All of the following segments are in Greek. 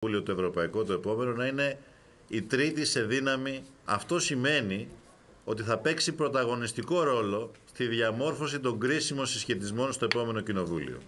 το Ευρωπαϊκό το επόμενο να είναι η τρίτη σε δύναμη. Αυτό σημαίνει ότι θα παίξει πρωταγωνιστικό ρόλο στη διαμόρφωση των κρίσιμων συσχετισμών στο επόμενο κοινοβούλιο.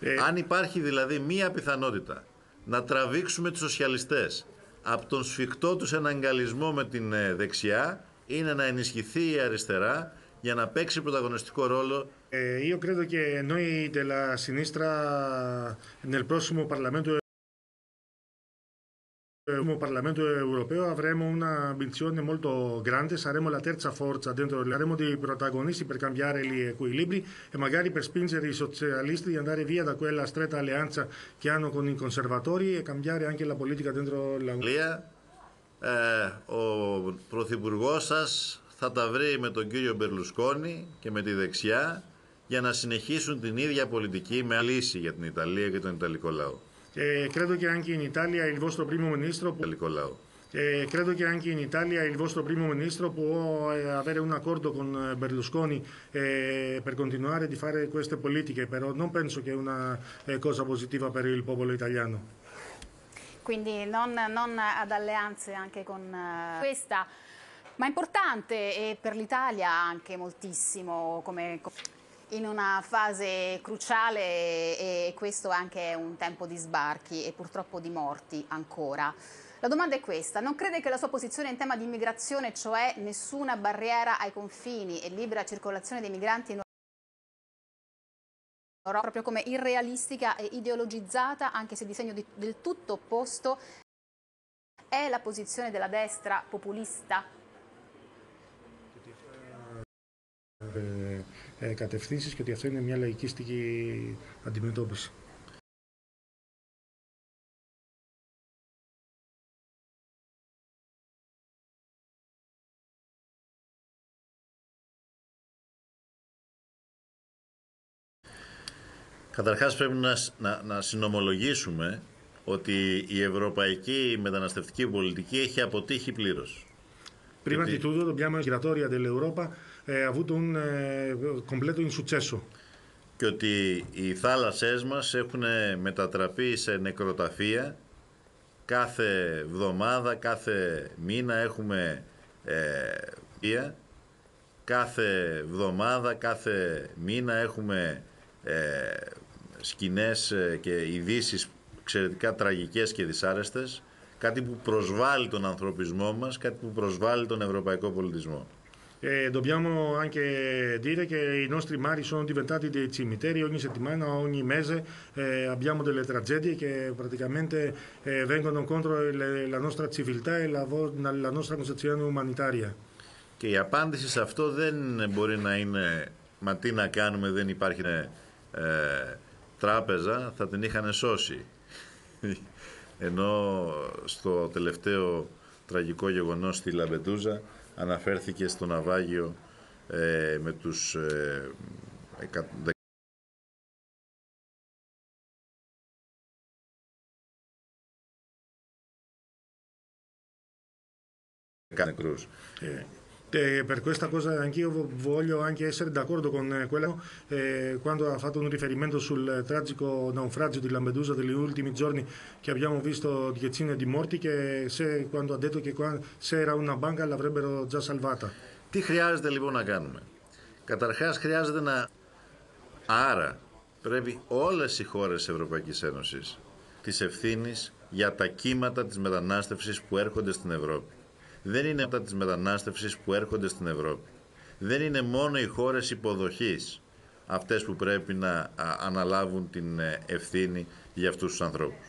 Ε... Αν υπάρχει δηλαδή μία πιθανότητα να τραβήξουμε τους σοσιαλιστές από τον σφιχτό τους εναγκαλισμό με την ε, δεξιά είναι να ενισχυθεί η αριστερά για να παίξει πρωταγωνιστικό ρόλο. Ε, io credo che noi della sinistra nel prossimo Parlamento Come Parlamento europeo avremo un'ambizione molto grande, saremo la terza forza dentro, saremo dei protagonisti per cambiare gli equilibri e magari per spingere i socialisti di andare via da quella stretta alleanza che hanno con i conservatori e cambiare anche la politica dentro la Unione. Ε, ο Πρωθυπουργό σα θα τα βρει με τον κύριο Μπερλουσκόνη και με τη δεξιά για να συνεχίσουν την ίδια πολιτική με λύση για την Ιταλία και τον Ιταλικό λαό. Eh, credo che anche in Italia il vostro primo ministro può, eh, credo che anche in Italia il vostro primo ministro può eh, avere un accordo con Berlusconi eh, per continuare a fare queste politiche, però non penso che è una eh, cosa positiva per il popolo italiano. Quindi non, non ad alleanze anche con uh, questa, ma importante e per l'Italia anche moltissimo come in una fase cruciale e questo anche è un tempo di sbarchi e purtroppo di morti ancora. La domanda è questa, non crede che la sua posizione in tema di immigrazione, cioè nessuna barriera ai confini e libera circolazione dei migranti in Europa, proprio come irrealistica e ideologizzata, anche se di segno di, del tutto opposto, è la posizione della destra populista? Ε, κατευθύνσεις και ότι αυτό είναι μια λαϊκίστικη αντιμετώπιση. Καταρχάς πρέπει να, να, να συνομολογήσουμε ότι η ευρωπαϊκή μεταναστευτική πολιτική έχει αποτύχει πλήρως. Prima di tutto dobbiamo migratoria dell'Europa ε, avuto un completo insuccesso. Και ότι οι θάλασσές μας έχουν μετατραπεί σε νεκροταφεία κάθε εβδομάδα, κάθε μήνα έχουμε ε, κάθε εβδομάδα, κάθε μήνα έχουμε ε, σκηνές ε, και ειδήσεις εξαιρετικά τραγικές και δυσάρεστες, κάτι που προσβάλλει τον ανθρωπισμό μας, κάτι που προσβάλλει τον ευρωπαϊκό πολιτισμό. E dobbiamo anche dire che i nostri mari sono diventati dei cimiteri, ogni settimana, ogni mese eh, abbiamo delle tragedie che praticamente eh, vengono contro le, la nostra civiltà e la, la nostra concezione umanitaria. Και η απάντηση σε αυτό δεν μπορεί να είναι «Μα τι να κάνουμε, δεν υπάρχει ε, τράπεζα, θα την είχαν σώσει». Ενώ στο τελευταίο τραγικό γεγονός στη Λαμπετούζα αναφέρθηκε στο ναυάγιο ε, με τους ε, νεκρούς. Ε, E per questa cosa anch'io voglio anche essere d'accordo con quello eh, quando ha fatto un riferimento sul tragico naufragio di Lampedusa degli ultimi giorni che abbiamo visto decine di morti che se, quando ha detto che qua, se era una banca l'avrebbero già salvata. Τι χρειάζεται λοιπόν να κάνουμε. Καταρχάς χρειάζεται να... Άρα πρέπει όλες οι χώρες της Ευρωπαϊκής Ένωσης της ευθύνης για τα κύματα της μετανάστευσης που έρχονται στην Ευρώπη δεν είναι αυτά της μετανάστευσης που έρχονται στην Ευρώπη. Δεν είναι μόνο οι χώρες υποδοχής αυτές που πρέπει να αναλάβουν την ε, ευθύνη για αυτούς τους ανθρώπους.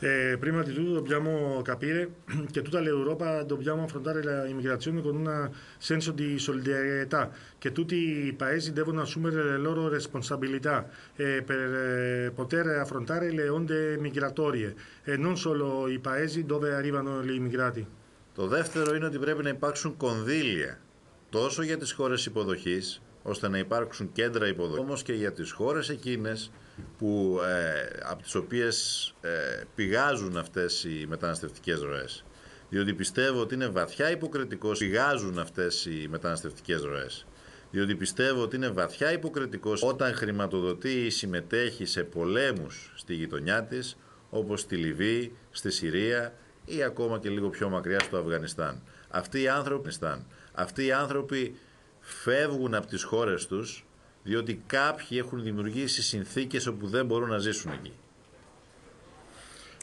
Ε, πριν από αυτό, το πιάμο καπείρε και τούτα λε Ευρώπη το πιάμο αφροντάρε λε η Μηγρατιόν ουκονού να σένισον τη σελλιντερία. Και τούτοι οι παέζοι δευσούμε λε loro responsabilità. Ε, Ποτέρε αφροντάρε λεόνται η Μηγρατόριε. Εν όσο οι παέζοι, τότε αρίβανο οι Μηγράτοι. Το δεύτερο είναι ότι πρέπει να υπάρξουν κονδύλια τόσο για τις χώρες υποδοχής, ώστε να υπάρξουν κέντρα υποδοχής, όμως και για τις χώρες εκείνες που, ε, από τις οποίες ε, πηγάζουν αυτές οι μεταναστευτικές ροές. Διότι πιστεύω ότι είναι βαθιά υποκριτικός πηγάζουν αυτές οι μεταναστευτικές ροές. Διότι πιστεύω ότι είναι βαθιά υποκριτικός όταν χρηματοδοτεί ή συμμετέχει σε πολέμους στη γειτονιά της όπως στη Λιβύη, στη Συρία ή ακόμα και λίγο πιο μακριά στο Αφγανιστάν. Αυτοί οι άνθρωποι, αυτοί οι άνθρωποι φεύγουν από τις χώρες τους διότι κάποιοι έχουν δημιουργήσει συνθήκες όπου δεν μπορούν να ζήσουν εκεί.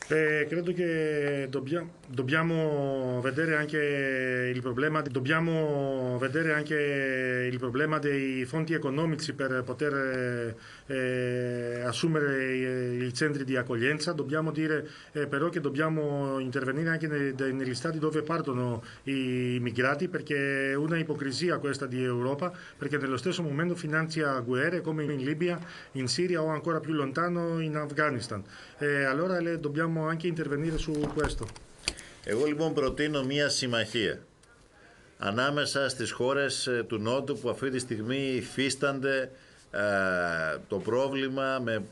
Eh, credo che dobbiamo, dobbiamo, vedere anche il problema, dobbiamo vedere anche il problema dei fonti economici per poter eh, assumere i, i, centri di accoglienza. Dobbiamo dire eh, però che dobbiamo intervenire anche nei, negli stati dove partono i immigrati perché è una ipocrisia questa di Europa perché nello stesso momento finanzia guerre come in Libia, in Siria o ancora più lontano in Afghanistan. Eh, allora le dobbiamo anche intervenire su questo. Εγώ λοιπόν προτείνω μία συμμαχία ανάμεσα στις χώρες του Νότου που αυτή τη στιγμή υφίστανται ε, το πρόβλημα με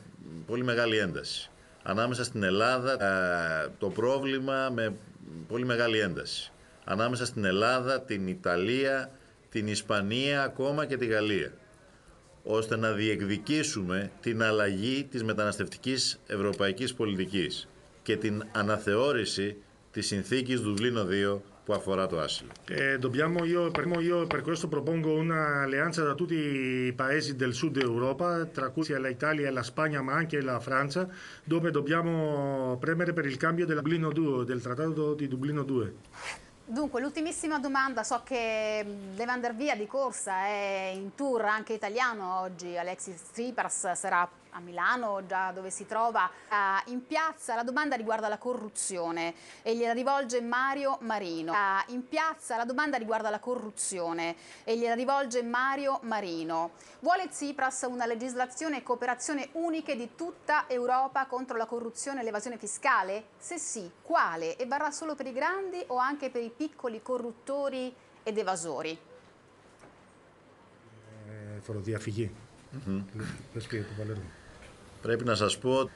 πολύ μεγάλη ένταση. Ανάμεσα στην Ελλάδα ε, το πρόβλημα με πολύ μεγάλη ένταση. Ανάμεσα στην Ελλάδα, την Ιταλία, την Ισπανία, ακόμα και τη Γαλλία ώστε να διεκδικήσουμε την αλλαγή της μεταναστευτικής ευρωπαϊκής πολιτικής και την αναθεώρηση της συνθήκης Δουβλίνο 2 που αφορά το άσυλο. Eh, dobbiamo, io, per, io per questo propongo un'alleanza da tutti i paesi del sud Europa, tra cui l'Italia e la Spagna, ma anche la Francia, dove dobbiamo premere per il cambio del Dublino 2, del trattato di Dublino 2. Dunque, l'ultimissima domanda, so che deve andare via di corsa, è in tour anche italiano oggi, Alexis Tsipras sarà a Milano, già dove si trova, uh, in piazza. La domanda riguarda la corruzione e gliela rivolge Mario Marino. Uh, in piazza la domanda riguarda la corruzione e gliela rivolge Mario Marino. Vuole Tsipras una legislazione e cooperazione uniche di tutta Europa contro la corruzione e l'evasione fiscale? Se sì, quale? E varrà solo per i grandi o anche per i piccoli corruttori ed evasori? Ε, φοροδιαφυγή. Mm-hmm. Πες και το Βαλέρο. Πρέπει να σας πω,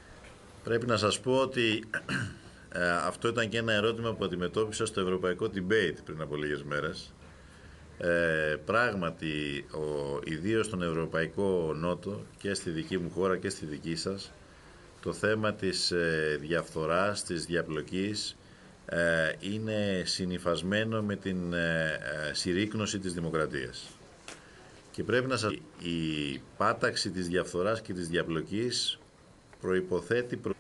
πρέπει να σας πω ότι ε, αυτό ήταν και ένα ερώτημα που αντιμετώπισα στο Ευρωπαϊκό Debate πριν από λίγες μέρες. Ε, πράγματι, ο, ιδίως στον Ευρωπαϊκό Νότο και στη δική μου χώρα και στη δική σας, το θέμα της ε, διαφθοράς, της διαπλοκής ε, είναι συνειφασμένο με την ε, ε, συρρήκνωση της δημοκρατίας. Και πρέπει να σας η πάταξη της διαφθοράς και της διαπλοκής προϋποθέτει προ...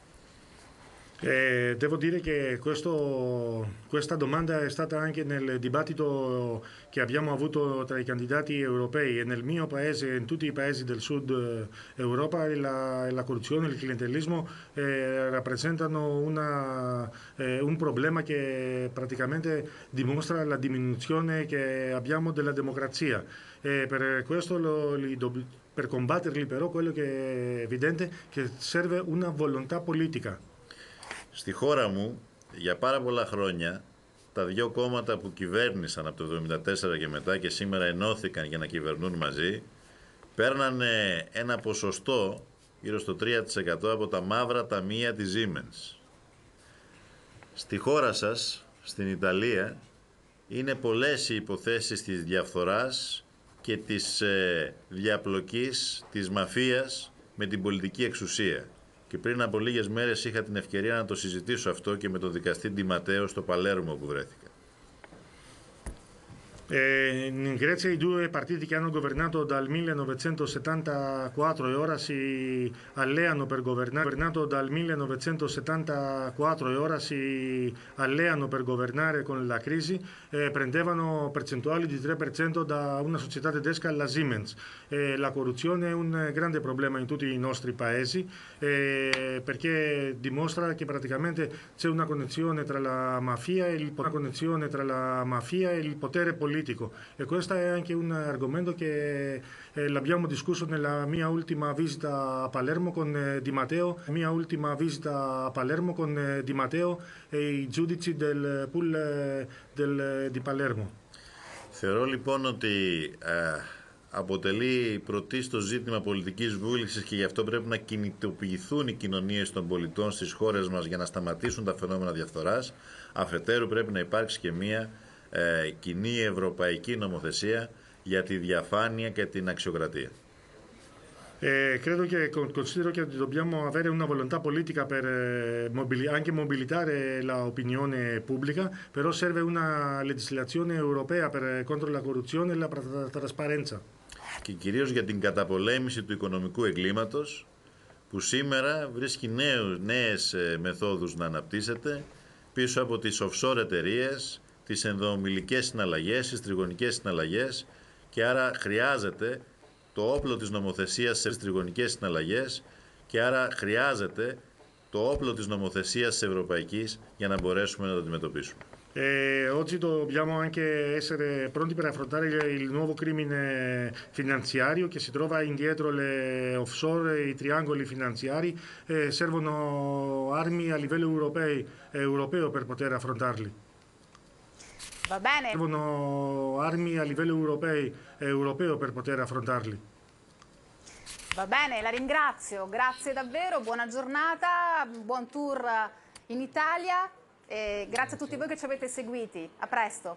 Eh, devo dire che questo, questa domanda è stata anche nel dibattito che abbiamo avuto tra i candidati europei e nel mio paese e in tutti i paesi del sud Europa la, la corruzione e il clientelismo eh, rappresentano una, eh, un problema che praticamente dimostra la diminuzione che abbiamo della democrazia. E per questo lo, li, per combatterli però quello che è evidente è che serve una volontà politica. Στη χώρα μου, για πάρα πολλά χρόνια, τα δύο κόμματα που κυβέρνησαν από το 1974 και μετά και σήμερα ενώθηκαν για να κυβερνούν μαζί, παίρνανε ένα ποσοστό γύρω στο 3% από τα μαύρα ταμεία της Siemens. Στη χώρα σας, στην Ιταλία, είναι πολλές οι υποθέσεις της διαφθοράς και της ε, διαπλοκής της μαφίας με την πολιτική εξουσία. Και πριν από λίγες μέρες είχα την ευκαιρία να το συζητήσω αυτό και με τον δικαστή Ντιματέο στο Παλέρμο που βρέθηκα. Eh, Grecia i due partiti che hanno governato dal 1974 e ora si alleano per governare, governato dal 1974 ora si alleano per governare con la crisi, eh, prendevano percentuali di 3% da una società tedesca, la Siemens. Eh, la corruzione è un grande problema in tutti i nostri paesi eh, perché dimostra che praticamente c'è una connessione tra la mafia e il potere politico politico e questo è anche un argomento che eh, l'abbiamo discusso nella mia ultima visita a Palermo con eh, Di Matteo, mia ultima visita a Palermo con eh, Di Matteo e i giudici del pool del, di Palermo. Θεωρώ λοιπόν ότι ε, αποτελεί πρωτίστως ζήτημα πολιτικής βούλησης και γι' αυτό πρέπει να κινητοποιηθούν οι κοινωνίες των πολιτών στις χώρες μας για να σταματήσουν τα φαινόμενα διαφθοράς. Αφετέρου πρέπει να υπάρξει και μία ε, κοινή ευρωπαϊκή νομοθεσία για τη διαφάνεια και την αξιοκρατία. Eh, credo che considero che dobbiamo avere una volontà politica per eh, mobili- anche mobilitare l'opinione pubblica, però serve una legislazione europea per, contro la corruzione e la trasparenza. Και κυρίως για την καταπολέμηση του οικονομικού εγκλήματος που σήμερα βρίσκει νέους, νέες μεθόδους να αναπτύσσεται πίσω από τις offshore εταιρείες, τις ενδομιλικές συναλλαγές, τις τριγωνικές συναλλαγές και άρα χρειάζεται το όπλο της νομοθεσίας σε τριγωνικές συναλλαγές και άρα χρειάζεται το όπλο της νομοθεσίας της Ευρωπαϊκής για να μπορέσουμε να το αντιμετωπίσουμε. Eh, oggi dobbiamo anche essere pronti per affrontare il nuovo crimine finanziario che si trova indietro le offshore, i triangoli finanziari. Eh, servono armi a livello europei, europeo per poter affrontarli. Va bene. Servono armi a livello europei, europeo per poter affrontarli. Va bene, la ringrazio, grazie davvero, buona giornata, buon tour in Italia e grazie a tutti voi che ci avete seguiti. A presto.